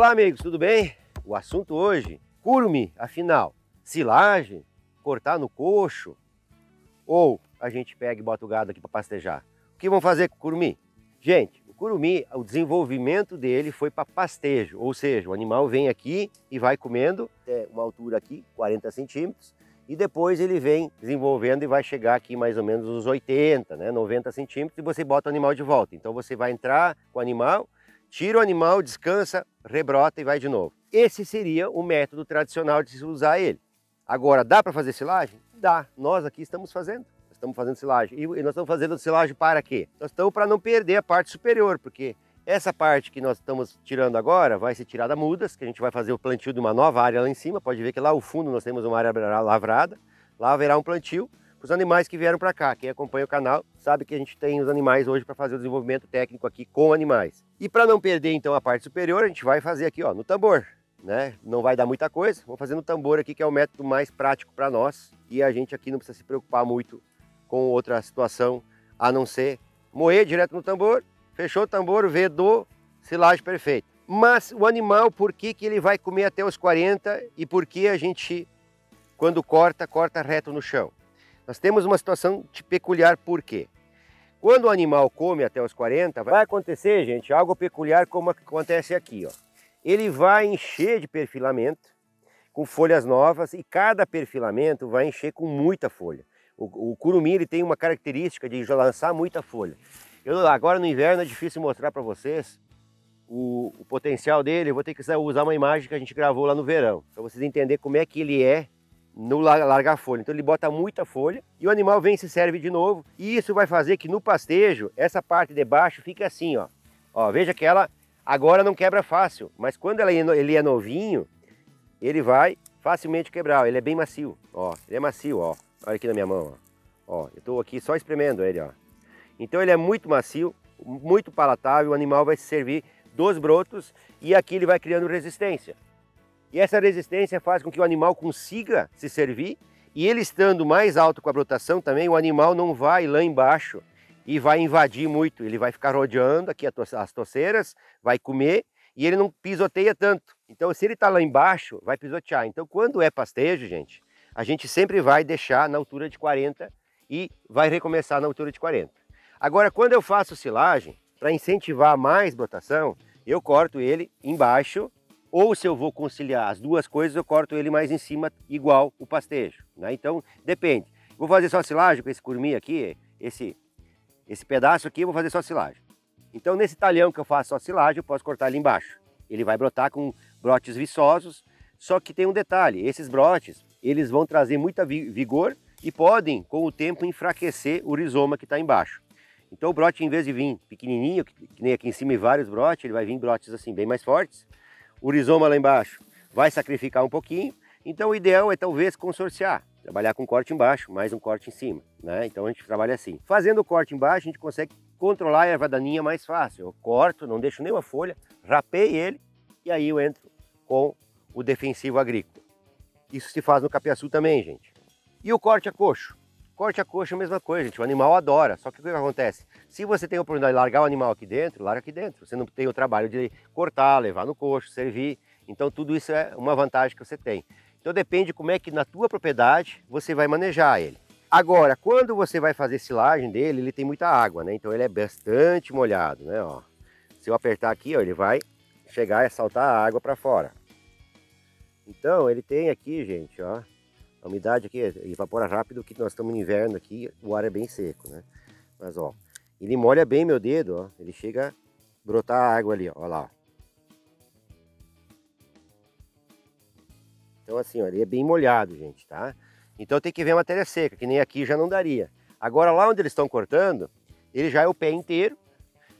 Olá amigos, tudo bem? O assunto hoje, curme, afinal, silagem, cortar no coxo ou a gente pega e bota o gado aqui para pastejar? O que vão fazer com o curumim? Gente, o curumim, o desenvolvimento dele foi para pastejo, ou seja, o animal vem aqui e vai comendo até uma altura aqui, 40 centímetros, e depois ele vem desenvolvendo e vai chegar aqui mais ou menos uns 80, né, 90 centímetros e você bota o animal de volta. Então você vai entrar com o animal, tira o animal, descansa, rebrota e vai de novo. Esse seria o método tradicional de se usar ele. Agora, dá para fazer silagem? Dá. Nós aqui estamos fazendo. Estamos fazendo silagem. E nós estamos fazendo silagem para quê? Nós estamos para não perder a parte superior, porque essa parte que nós estamos tirando agora vai ser tirada mudas, que a gente vai fazer o plantio de uma nova área lá em cima. Pode ver que lá ao fundo nós temos uma área lavrada. Lá haverá um plantio os animais que vieram para cá. Quem acompanha o canal sabe que a gente tem os animais hoje para fazer o desenvolvimento técnico aqui com animais. E para não perder então a parte superior, a gente vai fazer aqui ó, no tambor. Né? Não vai dar muita coisa, vamos fazer no tambor aqui que é o método mais prático para nós e a gente aqui não precisa se preocupar muito com outra situação a não ser moer direto no tambor, fechou o tambor, vedou, silagem perfeita. Mas o animal, por que, que ele vai comer até os 40 e por que a gente, quando corta, corta reto no chão? Nós temos uma situação peculiar por quê? Quando o animal come até os 40, vai acontecer, gente, algo peculiar como acontece aqui. Ó. Ele vai encher de perfilamento com folhas novas e cada perfilamento vai encher com muita folha. O, o curumim ele tem uma característica de lançar muita folha. Eu, agora no inverno é difícil mostrar para vocês o, o, potencial dele. Eu vou ter que usar uma imagem que a gente gravou lá no verão, para vocês entenderem como é que ele é no largar folha. Então ele bota muita folha e o animal vem e se serve de novo. E isso vai fazer que no pastejo, essa parte de baixo fique assim, ó. ó veja que ela agora não quebra fácil, mas quando ela, é ele é novinho, ele vai facilmente quebrar. Ele é bem macio, ó. Ele é macio, ó. Olha aqui na minha mão, ó. ó eu estou aqui só espremendo ele, ó. Então ele é muito macio, muito palatável, o animal vai se servir dos brotos e aqui ele vai criando resistência. E essa resistência faz com que o animal consiga se servir e ele estando mais alto com a brotação também, o animal não vai lá embaixo e vai invadir muito. Ele vai ficar rodeando aqui as toceiras, vai comer e ele não pisoteia tanto. Então se ele está lá embaixo, vai pisotear. Então quando é pastejo, gente, a gente sempre vai deixar na altura de 40 e vai recomeçar na altura de 40. Agora quando eu faço silagem, para incentivar mais brotação, eu corto ele embaixo ou se eu vou conciliar as duas coisas, eu corto ele mais em cima, igual o pastejo. Né? Então, depende. Vou fazer só silagem com esse curmi aqui, esse, esse pedaço aqui, eu vou fazer só silagem. Então, nesse talhão que eu faço só silagem, eu posso cortar ali embaixo. Ele vai brotar com brotes viçosos, só que tem um detalhe, esses brotes, eles vão trazer muita vigor e podem, com o tempo, enfraquecer o rizoma que está embaixo. Então o brote, em vez de vir pequenininho, que, nem aqui em cima e vários brotes, ele vai vir brotes assim bem mais fortes o rizoma lá embaixo vai sacrificar um pouquinho, então o ideal é talvez consorciar, trabalhar com corte embaixo, mais um corte em cima, né? Então a gente trabalha assim. Fazendo o corte embaixo, a gente consegue controlar a erva daninha mais fácil. Eu corto, não deixo nenhuma folha, rapei ele e aí eu entro com o defensivo agrícola. Isso se faz no capiaçu também, gente. E o corte a coxo? Corte a coxa a mesma coisa, gente. O animal adora. Só que o que acontece? Se você tem a oportunidade de largar o animal aqui dentro, larga aqui dentro. Você não tem o trabalho de cortar, levar no coxo, servir. Então tudo isso é uma vantagem que você tem. Então depende como é que na tua propriedade você vai manejar ele. Agora, quando você vai fazer silagem dele, ele tem muita água, né? Então ele é bastante molhado, né? Ó, se eu apertar aqui, ó, ele vai chegar e saltar a água para fora. Então ele tem aqui, gente, ó, a umidade aqui evapora rápido, que nós estamos no inverno aqui, o ar é bem seco, né? Mas ó, ele molha bem meu dedo, ó. Ele chega a brotar água ali, ó, lá. Então assim, ó, ele é bem molhado, gente, tá? Então tem que ver a matéria seca, que nem aqui já não daria. Agora lá onde eles estão cortando, ele já é o pé inteiro.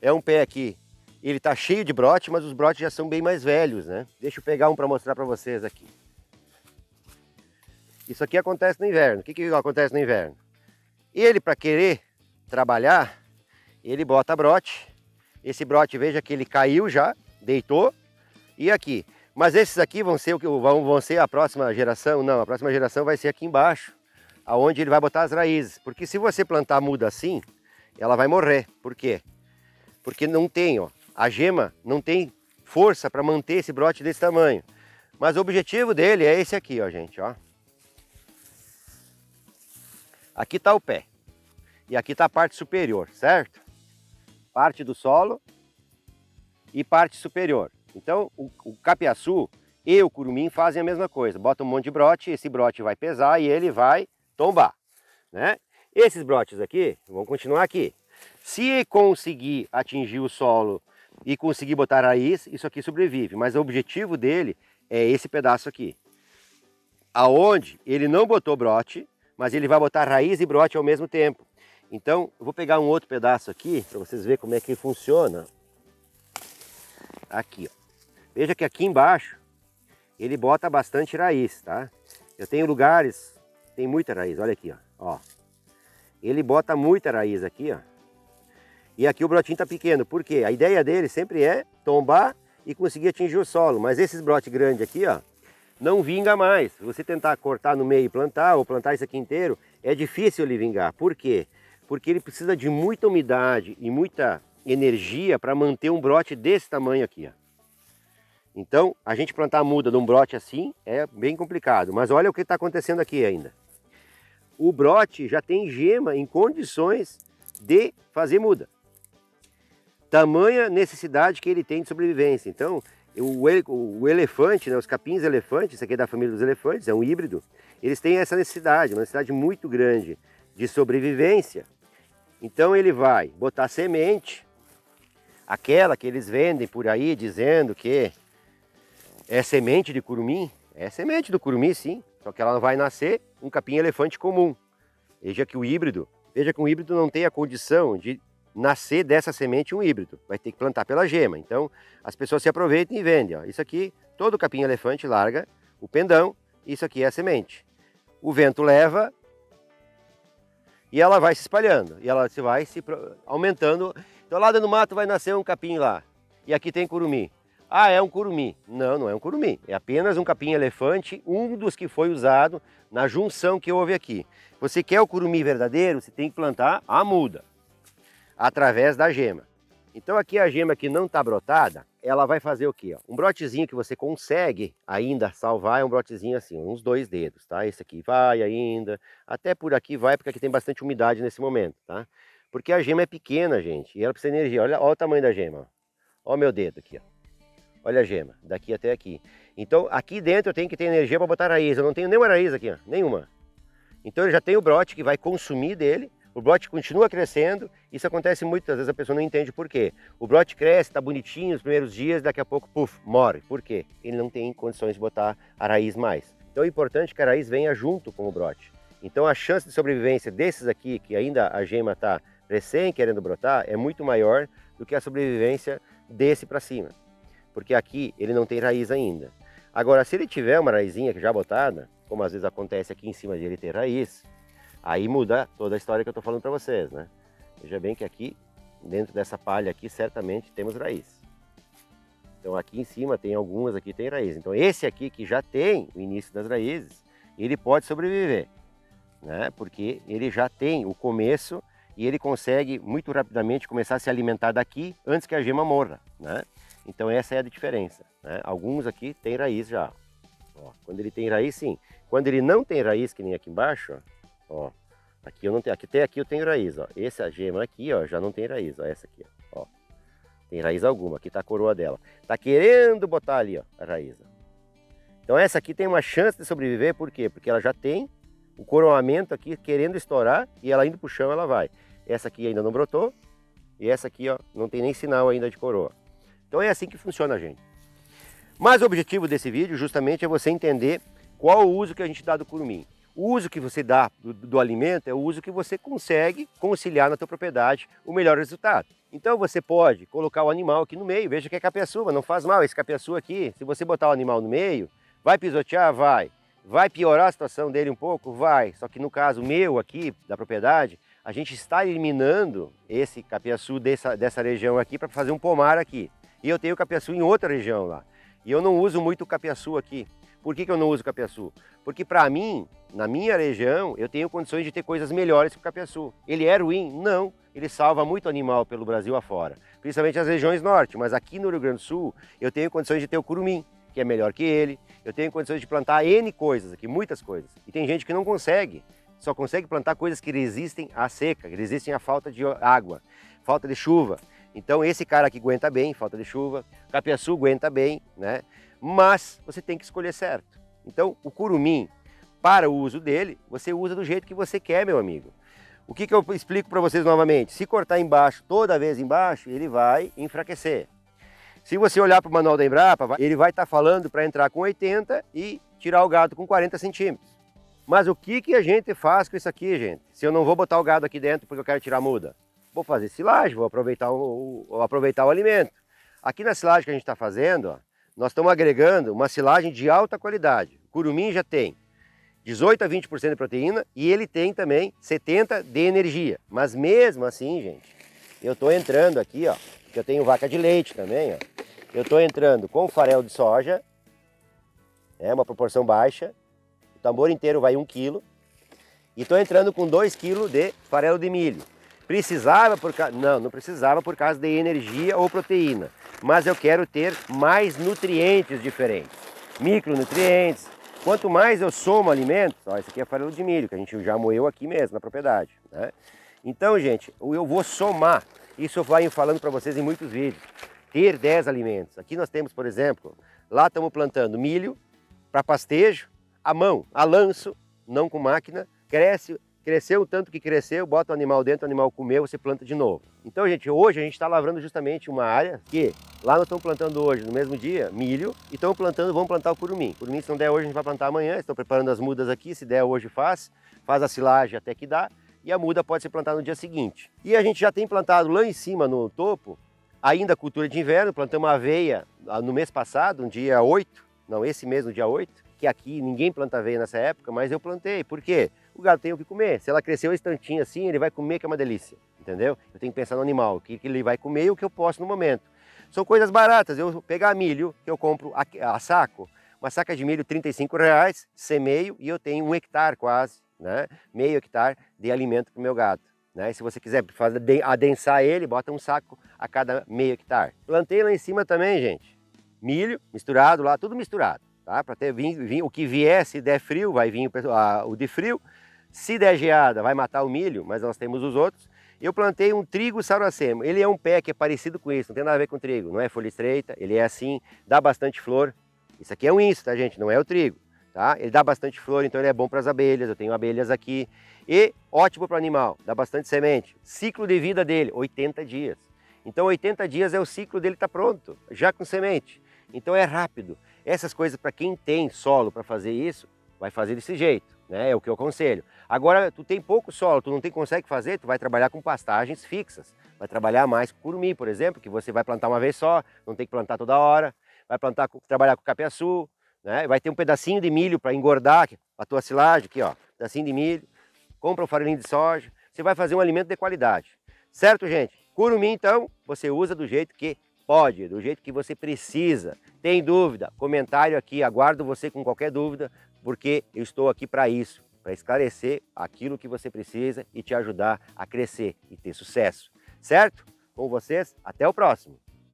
É um pé aqui, ele tá cheio de brote, mas os brotes já são bem mais velhos, né? Deixa eu pegar um para mostrar para vocês aqui. Isso aqui acontece no inverno. O que, que acontece no inverno? Ele, para querer trabalhar, ele bota brote. Esse brote, veja que ele caiu já, deitou. E aqui. Mas esses aqui vão ser o que vão, ser a próxima geração? Não, a próxima geração vai ser aqui embaixo, aonde ele vai botar as raízes. Porque se você plantar muda assim, ela vai morrer. Por quê? Porque não tem, ó, a gema não tem força para manter esse brote desse tamanho. Mas o objetivo dele é esse aqui, ó, gente, ó. Aqui está o pé. E aqui está a parte superior, certo? Parte do solo e parte superior. Então, o, o capiaçu e o curumim fazem a mesma coisa. Bota um monte de brote, esse brote vai pesar e ele vai tombar, né? Esses brotes aqui, vão continuar aqui. Se conseguir atingir o solo e conseguir botar raiz, isso aqui sobrevive. Mas o objetivo dele é esse pedaço aqui. Aonde ele não botou brote, mas ele vai botar raiz e brote ao mesmo tempo. Então, eu vou pegar um outro pedaço aqui, para vocês verem como é que funciona. Aqui, ó. Veja que aqui embaixo, ele bota bastante raiz, tá? Eu tenho lugares, tem muita raiz, olha aqui, ó. ó. Ele bota muita raiz aqui, ó. E aqui o brotinho tá pequeno, por quê? A ideia dele sempre é tombar e conseguir atingir o solo. Mas esses brotes grandes aqui, ó, não vinga mais. Se você tentar cortar no meio e plantar, ou plantar isso aqui inteiro, é difícil ele vingar. Por quê? Porque ele precisa de muita umidade e muita energia para manter um brote desse tamanho aqui, ó. Então, a gente plantar muda num brote assim é bem complicado. Mas olha o que está acontecendo aqui ainda. O brote já tem gema em condições de fazer muda. Tamanha necessidade que ele tem de sobrevivência. Então, o, o elefante, né, os capins elefantes, isso aqui é da família dos elefantes, é um híbrido, eles têm essa necessidade, uma necessidade muito grande de sobrevivência. Então ele vai botar semente, aquela que eles vendem por aí dizendo que é semente de curumim? É semente do curumim, sim. Só que ela vai nascer um capim elefante comum. Veja que o híbrido, veja que um híbrido não tem a condição de nascer dessa semente um híbrido. Vai ter que plantar pela gema. Então, as pessoas se aproveitam e vendem. Ó. Isso aqui, todo capim elefante larga o pendão. Isso aqui é a semente. O vento leva e ela vai se espalhando. E ela se vai se aumentando. Então, lá dentro do mato vai nascer um capim lá. E aqui tem curumim. Ah, é um curumim. Não, não é um curumim. É apenas um capim-elefante, um dos que foi usado na junção que houve aqui. Você quer o curumim verdadeiro, você tem que plantar a muda, através da gema. Então aqui a gema que não está brotada, ela vai fazer o quê? Um brotezinho que você consegue ainda salvar é um brotezinho assim, uns dois dedos, tá? Esse aqui vai ainda, até por aqui vai, porque aqui tem bastante umidade nesse momento, tá? Porque a gema é pequena, gente, e ela precisa de energia. Olha, olha o tamanho da gema, ó. Olha o meu dedo aqui, ó. Olha a gema, daqui até aqui. Então aqui dentro eu tenho que ter energia para botar raiz. Eu não tenho nenhuma raiz aqui, ó, nenhuma. Então eu já tenho o brote que vai consumir dele. O brote continua crescendo. Isso acontece muitas vezes, a pessoa não entende por quê. O brote cresce, está bonitinho nos primeiros dias, daqui a pouco, puf, morre. Por quê? Ele não tem condições de botar a raiz mais. Então é importante que a raiz venha junto com o brote. Então a chance de sobrevivência desses aqui, que ainda a gema está recém querendo brotar, é muito maior do que a sobrevivência desse para cima porque aqui ele não tem raiz ainda. Agora, se ele tiver uma raizinha que já botada, como às vezes acontece aqui em cima de ele ter raiz, aí muda toda a história que eu estou falando para vocês, né? Veja bem que aqui, dentro dessa palha aqui, certamente temos raiz. Então aqui em cima tem algumas aqui tem raiz. Então esse aqui que já tem o início das raízes, ele pode sobreviver, né? Porque ele já tem o começo e ele consegue muito rapidamente começar a se alimentar daqui antes que a gema morra, né? Então essa é a diferença. Né? Alguns aqui têm raiz já. Ó, quando ele tem raiz, sim. Quando ele não tem raiz, que nem aqui embaixo, ó, ó aqui eu não tenho, aqui até aqui eu tenho raiz, ó. Essa gema aqui, ó, já não tem raiz, ó, essa aqui, ó. Tem raiz alguma, aqui tá a coroa dela. Tá querendo botar ali, ó, a raiz. Ó. Então essa aqui tem uma chance de sobreviver, por quê? Porque ela já tem o coroamento aqui querendo estourar e ela indo pro chão ela vai. Essa aqui ainda não brotou e essa aqui, ó, não tem nem sinal ainda de coroa. Então é assim que funciona, gente. Mas o objetivo desse vídeo justamente é você entender qual o uso que a gente dá do curumim. O uso que você dá do, do, alimento é o uso que você consegue conciliar na tua propriedade o melhor resultado. Então você pode colocar o animal aqui no meio, veja que é capiaçuva, não faz mal esse capiaçu aqui. Se você botar o animal no meio, vai pisotear? Vai. Vai piorar a situação dele um pouco? Vai. Só que no caso meu aqui, da propriedade, a gente está eliminando esse capiaçu dessa, dessa região aqui para fazer um pomar aqui. E eu tenho capiaçu em outra região lá. E eu não uso muito capiaçu aqui. Por que, que eu não uso capiaçu? Porque para mim, na minha região, eu tenho condições de ter coisas melhores que o capiaçu. Ele é ruim? Não. ele salva muito animal pelo Brasil afora, principalmente as regiões norte, mas aqui no Rio Grande do Sul eu tenho condições de ter o curumim, que é melhor que ele, eu tenho condições de plantar N coisas aqui, muitas coisas. E tem gente que não consegue, só consegue plantar coisas que resistem à seca, que resistem à falta de água, falta de chuva. Então esse cara aqui aguenta bem, falta de chuva, capiaçu aguenta bem, né? Mas você tem que escolher certo. Então o curumim, para o uso dele, você usa do jeito que você quer, meu amigo. O que, que eu explico para vocês novamente? Se cortar embaixo, toda vez embaixo, ele vai enfraquecer. Se você olhar para o manual da Embrapa, ele vai estar tá falando para entrar com 80 e tirar o gado com 40 centímetros. Mas o que, que a gente faz com isso aqui, gente? Se eu não vou botar o gado aqui dentro porque eu quero tirar muda? Vou fazer silagem, vou aproveitar o, o aproveitar o alimento. Aqui na silagem que a gente está fazendo, ó, nós estamos agregando uma silagem de alta qualidade. O curumim já tem 18 a 20% de proteína e ele tem também 70 de energia. Mas mesmo assim, gente, eu estou entrando aqui, ó, porque eu tenho vaca de leite também, ó. Eu estou entrando com farelo de soja, é uma proporção baixa, o tambor inteiro vai 1 kg. E estou entrando com 2 kg de farelo de milho. Precisava por causa... Não, não precisava por causa de energia ou proteína. Mas eu quero ter mais nutrientes diferentes. Micronutrientes. Quanto mais eu somo alimentos... Ó, esse aqui é farelo de milho, que a gente já moeu aqui mesmo, na propriedade. Né? Então, gente, eu vou somar. Isso eu vou falando para vocês em muitos vídeos. Ter 10 alimentos. Aqui nós temos, por exemplo, lá estamos plantando milho para pastejo, a mão, a lanço, não com máquina, cresce, cresceu o tanto que cresceu, bota o animal dentro, o animal comeu, você planta de novo. Então, gente, hoje a gente está lavrando justamente uma área que lá nós estamos plantando hoje, no mesmo dia, milho, e estamos plantando, vamos plantar o curumim. Curumim, se não der hoje, a gente vai plantar amanhã, estou preparando as mudas aqui, se der hoje faz, faz a silagem até que dá, e a muda pode ser plantada no dia seguinte. E a gente já tem plantado lá em cima, no topo, ainda cultura de inverno, plantamos aveia ah, no mês passado, no dia 8, não, esse mês no dia 8, que aqui ninguém planta aveia nessa época, mas eu plantei. Por quê? O gado tem o que comer. Se ela cresceu um instantinho assim, ele vai comer que é uma delícia, entendeu? Eu tenho que pensar no animal, o que ele vai comer e o que eu posso no momento. São coisas baratas. Eu pegar milho, que eu compro a, a saco, uma saca de milho 35 reais, semeio, e eu tenho um hectare quase, né? meio hectare de alimento para o meu gado. Né? Se você quiser fazer, adensar ele, bota um saco a cada meio hectare. Plantei lá em cima também, gente, milho misturado lá, tudo misturado tá? Para ter vinho, vinho, o que vier, se der frio, vai vir o, a, o de frio. Se der geada, vai matar o milho, mas nós temos os outros. Eu plantei um trigo saracemo. Ele é um pé que é parecido com isso, não tem nada a ver com trigo. Não é folha estreita, ele é assim, dá bastante flor. Isso aqui é um isso, tá gente? Não é o trigo. Tá? Ele dá bastante flor, então ele é bom para as abelhas. Eu tenho abelhas aqui. E ótimo para o animal, dá bastante semente. Ciclo de vida dele, 80 dias. Então 80 dias é o ciclo dele tá pronto, já com semente. Então é rápido. Essas coisas, para quem tem solo para fazer isso, vai fazer desse jeito, né? É o que eu aconselho. Agora, tu tem pouco solo, tu não tem, consegue fazer, tu vai trabalhar com pastagens fixas. Vai trabalhar mais com curumim, por exemplo, que você vai plantar uma vez só, não tem que plantar toda hora. Vai plantar, trabalhar com capiaçu, né? Vai ter um pedacinho de milho para engordar a tua silagem aqui, ó. Pedacinho de milho. Compra um farinha de soja. Você vai fazer um alimento de qualidade. Certo, gente? Curumim, então, você usa do jeito que Pode, do jeito que você precisa. Tem dúvida? Comentário aqui, aguardo você com qualquer dúvida, porque eu estou aqui para isso, para esclarecer aquilo que você precisa e te ajudar a crescer e ter sucesso. Certo? Com vocês, até o próximo.